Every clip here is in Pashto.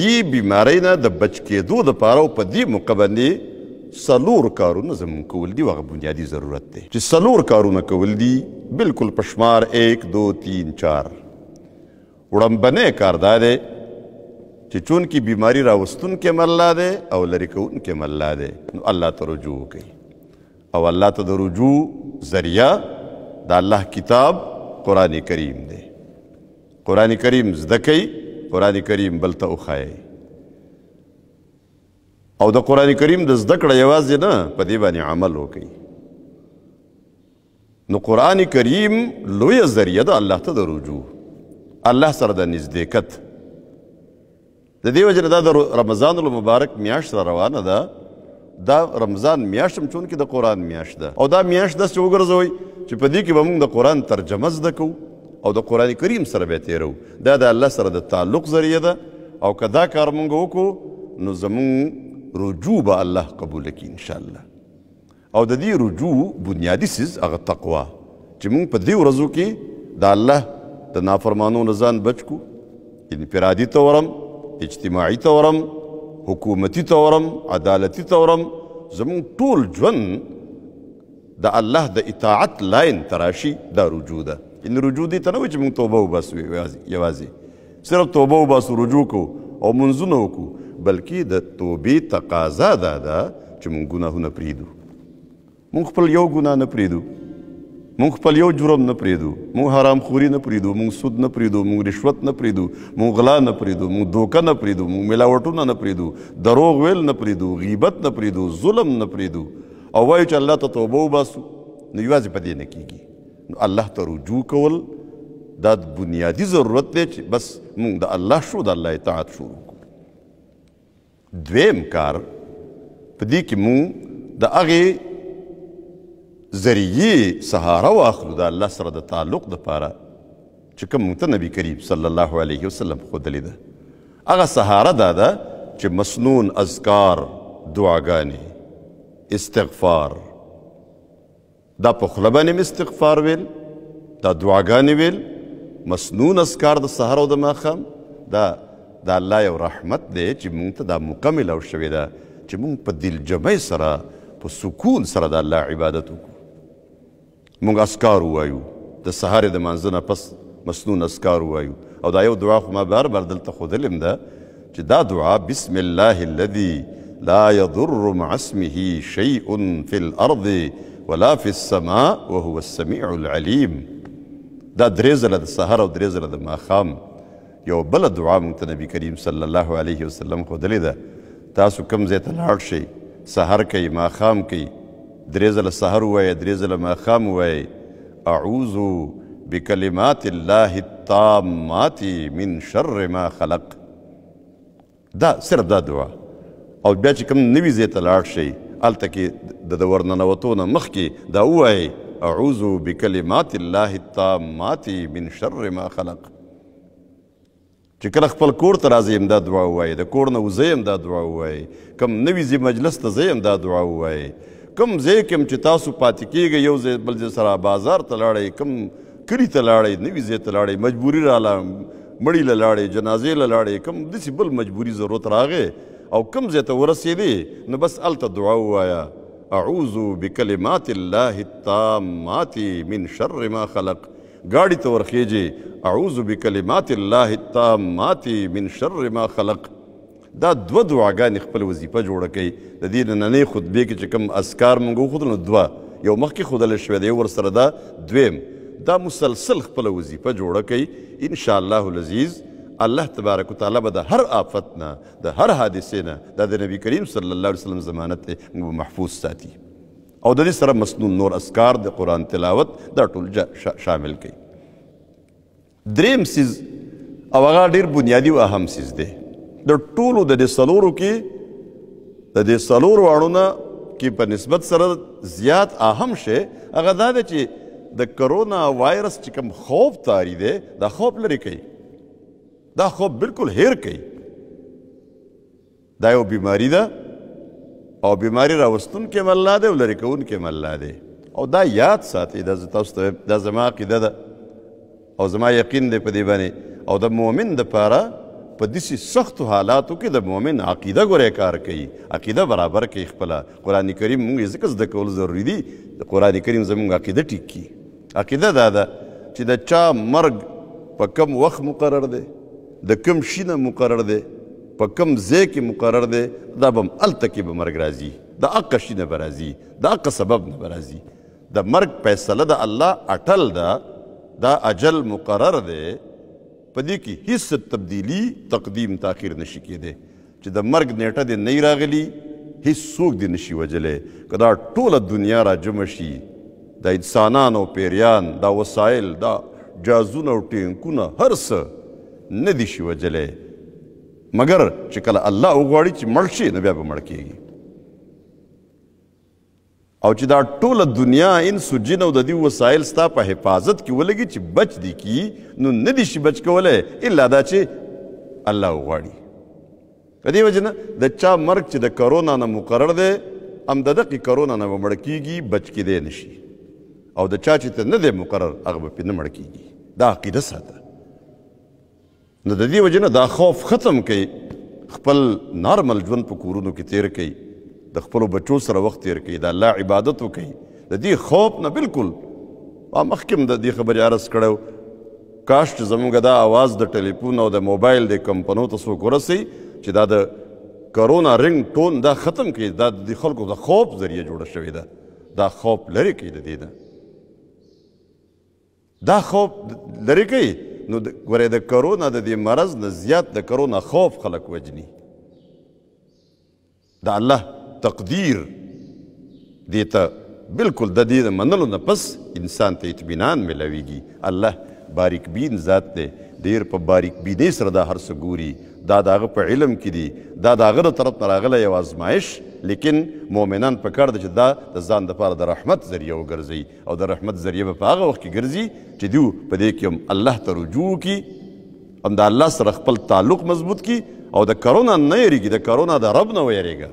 دې بیمارۍ نه د بچ کېدو دپاره او په دې موقع باندې څلور کارونه زمونږ کول دي هغه بنیادي ضرورت دی چې څلور کارونه کول دي بالکل په شمار ایک دو تین چار وړمبنی کار دا دی چې چونکې بیماری راوستونکی هم الله دی او لرې کوونکی هم الله دی نو الله ته رجوع وکړي او الله ته د رجوع ذریعه د الله کتاب قرآن کریم دی قرآن کریم زده کئ قرآن کریم بل ته وښایئ او د قرآن کریم د زده کړه یوازې نه په دې باندې عمل وکړي نو قرآن کریم لوی ذریعه ده الله ته د رجوع الله سره د نزدېکت د دې وجه نه دا د رمضان المبارک میاشت را روانه ده دا رمضان میاشت هم چونکې د قرآن میاشت ده او دا میاشت داسې وګرځوئ چې په دې کې به موږ د قرآن ترجمه زده کوو او د قرآن کریم سره به تیرو دا د الله سره د تعلق ذریعه ده او که دا کار موږ وکړو نو زموږ رجوع به الله قبول کړي انشاءالله او د دې رجوع بنیادي څیز هغه تقوا چې موږ په دې ورځو کې د الله د نافرمانو نه ځان بچ کو انفرادي تورم اجتماعي تورم حکومتي تورم عدالتي تورم زموږ ټول ژوند د الله د اطاعت لاین تراشي دا رجوع ده ان رجوع دي ته نه چې موږ توبه وباسو یوازې صرف توبه وباسو رجوع کو او منځونه وکړو بلکې د توبې تقاضا دا ده چې مونږ ګناهونه پریږدو مونږ خپل یو ګناه نه پریږدو مونږ خپل یو جرم نه پریږدو مونږ حرام خوري نه پریږدو مونږ سود نه پریږدو مونږ رشوت نه پریږدو مونږ غلا نه پریږدو مونږ دوکه نه پریږدو مونږ ملاوټونه نه پریږدو دروغ ویل نه پریږدو غیبت نه پریږدو ظلم نه پریږدو او وایو چې الله ته توبه وباسو نو یوازې په دې نه کیږي نو الله ته رجوع کول دا بنیادی ضرورت دی چې بس موږ د الله شو د الله اطاعت شروع کړو دویم کار په دې کې موږ د هغې ذریعې سهاره واخلو د الله سره د تعلق دپاره چې کوم موږ ته نبی کریم صلی الله علیه وسلم ښودلې ده هغه سهاره دا ده چې مسنون اذکار دعاګانې استغفار دا په خوله باندې مې استغفار ویل دا دعاګانې ویل مسنون اسکار د سهار او د ماښام دا د الله یو رحمت دی چې مونږ ته دا موقع ملاو شوې ده چې مونږ په دلجمۍ سره په سکون سره د الله عبادت وکړو مونږ اسکار وایو د سهار د مانځه نه پس مسنون اسکار وایو او دا یو دعا خو ما بار بار دلته ښودلې ده چې دا دعا بسم الله الذي لا يضر مع اسمه شيء في الارض ولا في السماء وهو السميع العليم دا درې ځله د سحر او درې ځله د ماښام یو بل دعا مونږ ته نبی کریم صلی الله علیه وسلم ښودلې ده تاسو کوم ځای ته لاړ شئ سحر کوي ماښام کوي درې ځله سحر ووایئ، درې ځله ماښام ووایئ، اعوذ بکلمات الله التامات من شر ما خلق دا صرف دا دعا او بیا چې کوم نوي ځای ته لاړ شئ هلته کې د ورننوتو نه مخکې دا ووایئ اعوذ بکلمات الله التامات من شر ما خلق چې کله خپل کور ته راځئ هم دا دعا ووایئ، د کور نه وځئ هم دا دعا ووایئ، کوم نوي ځي مجلس ته ځئ هم دا دعا ووایئ، کوم ځای کې هم چې تاسو پاتې کېږئ یو ځای بل ځای سره بازار ته لاړئ، کوم کلي ته لاړئ، نوي ځای ته لاړئ، مجبوري راله، مړي له لاړې، جنازې له لاړې، کوم داسې بل مجبوري ضرورت راغی او کوم ځای ته ورسېدې نو بس هلته دعا ووایه، اعوذ بکلمات الله التامات من شر ما خلق، ګاډی ته ورخېژې اعوذ بکلمات الله التامات من شر ما خلق دا دوه دعاګانې خپل وظیفه جوړه کړئ د دې نننۍ خطبې کې چې کوم اسکار مونږ وښودل نو دوه یو مخکې ښودل شوی دی ورسره دا دویم دا مسلسل خپل وظیفه جوړه کړئ ان شاء الله العزیز الله تبارک وتعالی به د هر آفت نه د هر حادثې نه دا د نبی کریم صلی الله علیه وسلم ضمانت دی موږ محفوظ ساتي او د دې سره مسنون نور اسکار د قران تلاوت دا ټول شامل کړي دریم سیز او هغه ډیر بنیادی او اهم سیز دی د ټولو د دې سلورو کې د دې سلورو اړونه کې په نسبت سره زیات اهم شی هغه دا دی چې د کرونا وایرس چې کوم خوف تاری دی دا خوف لري کوي دا خوف بالکل هیر کوي دا یو بیماری ده او بیماری راوستون کې مله ده او لري کون کې مله ده او دا یاد ساتي دا تاسو ته دا زما عقیده ده او زما یقین دی په دې باندې او د مؤمن د پاره په دسی سخت حالاتو کې د مؤمن عقیده ګورې کار کوي عقیده برابر کوي خپل قران کریم موږ ځکه زده کول ضروری دي قران کریم زموږ عقیده ټیک کی عقیده دا ده چې د چا مرګ په کم وخت مقرر دی د کم شي نه مقرر دی په کم ځای کې مقرر دی دا به هم هلته کې به مرګ راځي د هغه شي نه به راځي د هغه سبب نه به راځي د مرګ فیصله د الله اټل ده دا اجل مقرر دی په دې کې هیڅ تبدیلی تقدیم تاخیر نشي کېدی چې د مرګ نیټه دې نه راغلی هیڅوک دې نشي وجلی که دا ټوله دنیا را جمع شي د انسانان او پیریان دا وسایل دا جازونه او ټینکونه هر څه نه دي شي وجلی مګر چې کله الله وغواړي چې مړ شي نو بیا به مړ کیږي او چې دا ټوله دنیا انس او جن او د دې وسایل ستا په حفاظت کې ولګي چې بچ دي کی نو نه دي شي بچ کوله الا دا چې الله وغواړي په دې وجه نه د چا مرګ چې د کرونا نه مقرر دی هم د دقې کرونا نه مړ کیږي بچ کېدی نشي او د چا چې ته نه دی مقرر هغه به پې نه مړ کیږي دا عقیده ساته نو د دې وجه نه دا خوف ختم کړئ خپل نارمل ژوند په کورونو کې تیر کړئ د خپل بچو سره وخت تیر کړئ د الله عبادت وکړئ د دې خوف نه بالکل ما مخکې د دې خبرې عرض کړو کاش چې زمونږ دا आवाज د ټلیفون او د موبایل د کمپنو ته څوک ورسي چې دا د کرونا رنګ ټون دا ختم کړي دا د خلکو د خوف ذریعہ جوړه شوې ده دا خوف لري کړي د دې نه دا خوف لرې کوي نو ګورې د کرونا د دې مرض نه زیات د کرونا خوف خلک وجني د الله تقدیر دې ته بالکل د دې منلو نه پس انسان ته اطمینان ملويږي الله باریک بین ذات دی ډیر په باریک بینۍ سره دا هر څه ګوري دا د هغه په علم کې دي دا د هغه د طرف نه راغلی یو ازمایش لیکن مؤمنان په کار ده چې دا د ځان دپاره د رحمت ذریعه وګرځوي او د رحمت ذریعه به په هغه وخت کې ګرځي چې دیو په دې کې هم الله ته رجوع کی هم د الله سره خپل تعلق مضبوط کی او د کرونا نه یریږي د کرونا د رب نه ویریږي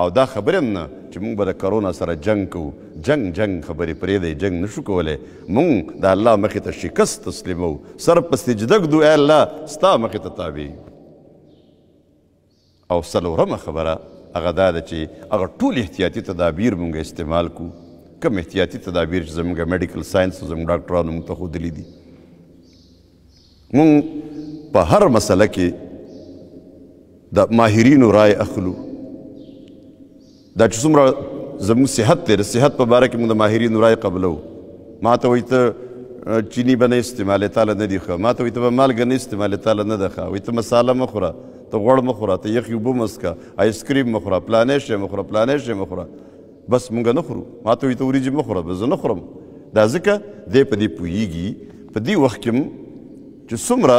او دا خبره هم نه چې موږ به د کرونا سره جنگ کوو جنگ جنگ خبرې پرې دی جنگ نشو کولی موږ د الله مخې ته شکست تسلیمو سر په سجده ږدو ای الله ستا مخې ته تابع او څلورمه خبره هغه دا ده چې هغه ټول احتیاطي تدابیر مونږ استعمال کو کوم احتیاطي تدابیر چې زمونږ میډیکل ساينس زمونږ ډاکټرانو مونږ ته ښودلي دي مونږ په هر مسله کې د ماهرینو رای اخلو دا چې څومره زموږ صحت دی د صحت په باره کې موږ د ماهرینو رای قبلو ما ته وایي ته چینی به نه استعمالې تاله نه دي ښه ما ته وایي ته به مالګه نه استعمالې تاله نه ده ښه وایي ته مساله مه خوره ته غوړ مه خوره ته یخې اوبه مه څکه آیسکریم مه خوره پلانی شی مه خوره پلانی شی مه خوره بس مونږ نه خورو ما ته وایي ته وریجې مه خوره بس زه نه خورم دا ځکه دی په دې پوهیږي په دې وخت کې چې څومره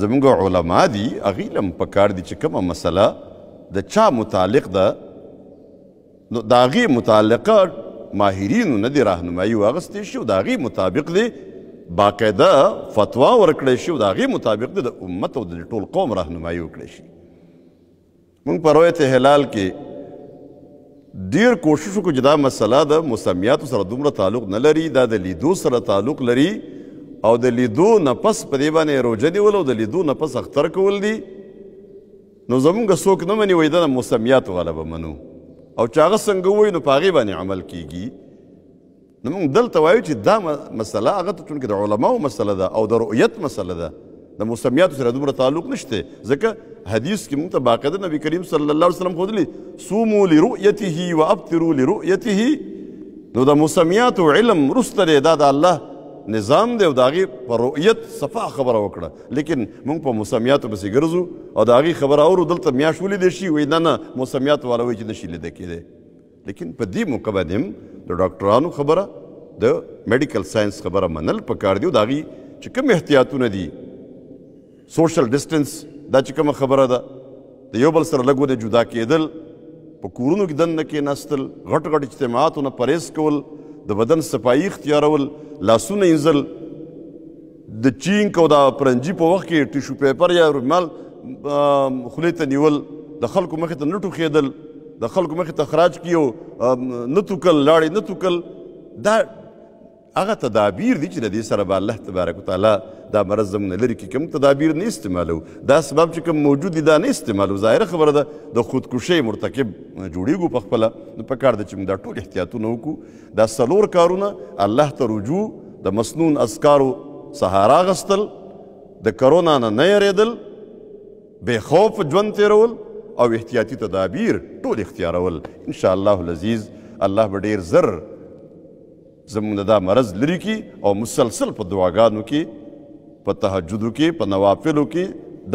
زمونږ علما دي هغوی له هم پکار دي چې کومه مسله د چا متعلق ده نو د هغې متعلقه ماهرینو نه دې راهنمایي واخیستې شي او د هغې مطابق دې باقاعده فتوا ورکړی شي او د هغې مطابق دې د امت او د ټول قوم راهنمایي وکړی شي موږ په رویت هلال کې ډیر کوشش وکړو چې دا مسله د مسمیاتو سره دومره تعلق نه لري دا د لیدو سره تعلق لري او د لیدو نه پس په دې باندې روژه نیول او د لیدو نه پس اختر کول دي نو زمونږ څوک نه مني وای د موسمیات والا به منو او چې هغه څنګه وای نو په هغې باندې عمل کیږي نو موږ دلته وایو چې دا مسله هغه ته چونکې د علماو مسله ده او د رؤیت مسله ده د موسمیاتو سره دومره تعلق نشته ځکه حدیث کې موږ ته باقاعده نبی کریم صلی الله علیه وسلم ښودلي صومو لرؤیته وابترو لرؤیته نو د موسمیاتو علم وروسته دی دا د الله نظام دی او د هغې په رؤیت صفا خبره وکړه لیکن موږ په موسمیاتو پسې ګرځو او د هغې خبره اورو دلته میاشت ولیدی شي وایي نه نه موسمیات والا وایي چې نه شي لیده کېدی لیکن په دې موقع باندې هم د ډاکټرانو خبره د میډیکل ساينس خبره منل پکار دی او د هغې چې کوم احتیاطونه دي سوشل ډسټنس دا چې کومه خبره ده د یو بل سره لږ ونه جدا کېدل په کورونو کې دننه کېناستل غټ غټ اجتماعاتو نه پرهېز کول د بدن صفایي اختیارول لاسونه اینځل د چینک او د پرنجي په وخت کې ټیشو پیپر یا رومال خولې ته نیول د خلکو مخې ته نه ټوخېدل د خلکو مخې ته خراج کیو نه توکل لاړې نه توکل دا هغه تدابیر دي چې د دې سره به الله تبارک وتعالی دا مرض زموږ لرې کړي کوم تدابیر نه استعمالو دا اسباب چې کوم موجود دي دا نه استعمالو ظاهره خبره ده د خودکشۍ مرتکب جوړیږو په خپله نو پکار ده چې موږ دا ټول احتیاطونه وکړو دا څلور کارونه الله ته رجوع د مسنون اذکارو څخه راغستل د کرونا نه نه یریدل بے خوف ژوند تیرول او احتیاطي تدابیر ټول اختیارول ان شاء الله العزیز الله به ډیر زر زموږ دا مرض لري کی او مسلسل په دعاګانو کې په تهجدو کې په نوافلو کې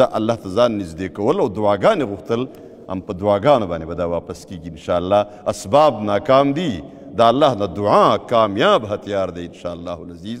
د الله ته ځان نږدې کول او دعاګانې غوښتل هم په دعاګانو باندې به دا واپس کیږي ان شاء الله اسباب ناکام دي دا الله نه دعا کامیاب هتیار دی ان شاء الله العزیز